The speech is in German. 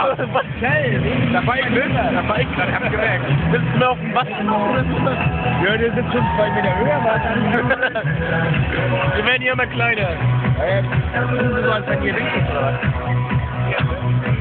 Ah! Was? Da war ich drin, da war ich gerade, hab gemerkt. Willst du mir auf dem Wasser noch oder so? Ja, der sind schon zwei Meter höher, was? Wir werden hier immer kleiner. Ja, so als wenn ihr links ist, oder was?